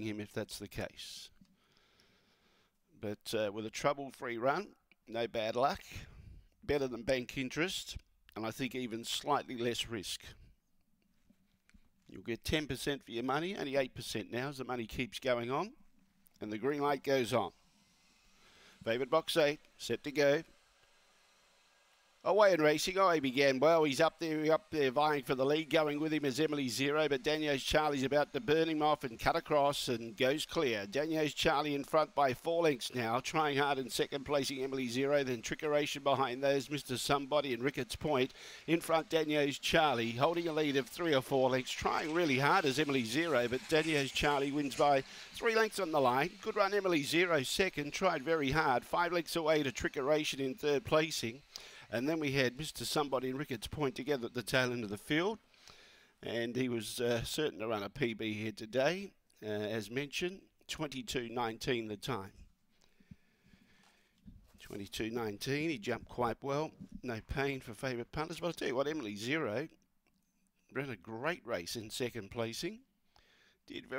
him if that's the case. But uh, with a trouble-free run, no bad luck, better than bank interest, and I think even slightly less risk. You'll get 10% for your money, only 8% now as the money keeps going on, and the green light goes on. Favourite box eight, set to go. Away in racing. Oh, he began well. He's up there, up there, vying for the lead. Going with him is Emily Zero, but Daniel's Charlie's about to burn him off and cut across and goes clear. Daniel's Charlie in front by four lengths now, trying hard in second, placing Emily Zero. Then Trickeration behind those, Mr. Somebody and Ricketts Point. In front, Daniel's Charlie, holding a lead of three or four lengths, trying really hard as Emily Zero, but Daniel's Charlie wins by three lengths on the line. Good run, Emily Zero second, tried very hard. Five lengths away to Trickeration in third placing. And then we had Mr. Somebody and Ricketts Point together at the tail end of the field. And he was uh, certain to run a PB here today, uh, as mentioned. 22.19 the time. 22.19, he jumped quite well. No pain for favourite punters. But I'll tell you what, Emily Zero ran a great race in second placing. Did very